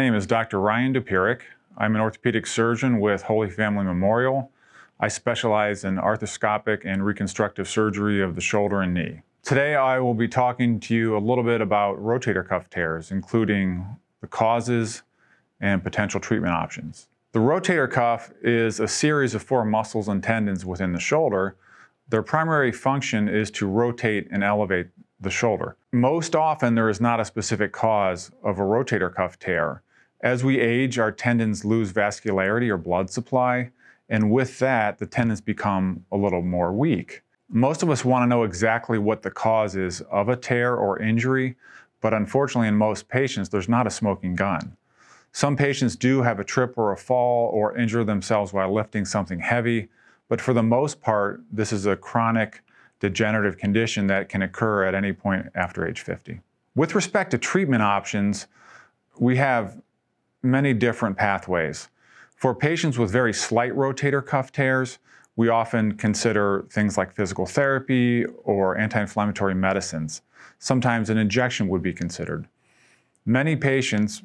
name is Dr. Ryan Dopirak. I'm an orthopedic surgeon with Holy Family Memorial. I specialize in arthroscopic and reconstructive surgery of the shoulder and knee. Today I will be talking to you a little bit about rotator cuff tears, including the causes and potential treatment options. The rotator cuff is a series of four muscles and tendons within the shoulder. Their primary function is to rotate and elevate the shoulder. Most often, there is not a specific cause of a rotator cuff tear. As we age, our tendons lose vascularity or blood supply, and with that, the tendons become a little more weak. Most of us want to know exactly what the cause is of a tear or injury, but unfortunately, in most patients, there's not a smoking gun. Some patients do have a trip or a fall or injure themselves while lifting something heavy, but for the most part, this is a chronic degenerative condition that can occur at any point after age 50. With respect to treatment options, we have many different pathways. For patients with very slight rotator cuff tears, we often consider things like physical therapy or anti-inflammatory medicines. Sometimes an injection would be considered. Many patients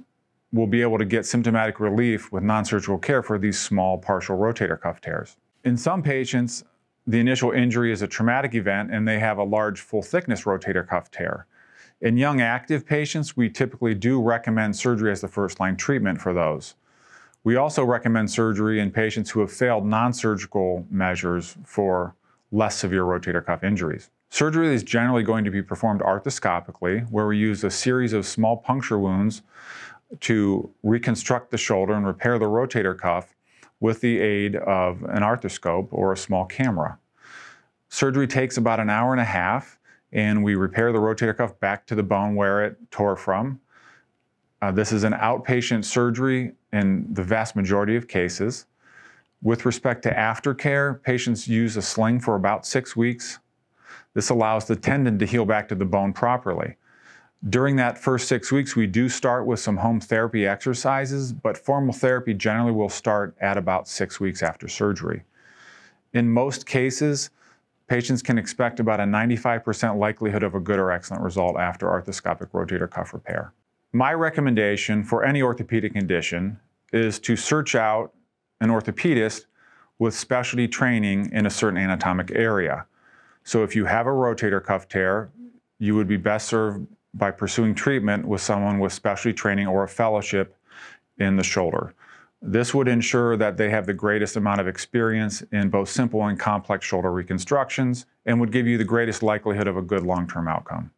will be able to get symptomatic relief with non-surgical care for these small partial rotator cuff tears. In some patients, the initial injury is a traumatic event and they have a large full thickness rotator cuff tear. In young active patients, we typically do recommend surgery as the first line treatment for those. We also recommend surgery in patients who have failed non-surgical measures for less severe rotator cuff injuries. Surgery is generally going to be performed arthroscopically, where we use a series of small puncture wounds to reconstruct the shoulder and repair the rotator cuff with the aid of an arthroscope or a small camera. Surgery takes about an hour and a half, and we repair the rotator cuff back to the bone where it tore from. Uh, this is an outpatient surgery in the vast majority of cases. With respect to aftercare, patients use a sling for about six weeks. This allows the tendon to heal back to the bone properly. During that first six weeks, we do start with some home therapy exercises, but formal therapy generally will start at about six weeks after surgery. In most cases, patients can expect about a 95% likelihood of a good or excellent result after arthroscopic rotator cuff repair. My recommendation for any orthopedic condition is to search out an orthopedist with specialty training in a certain anatomic area. So if you have a rotator cuff tear, you would be best served by pursuing treatment with someone with specialty training or a fellowship in the shoulder. This would ensure that they have the greatest amount of experience in both simple and complex shoulder reconstructions and would give you the greatest likelihood of a good long-term outcome.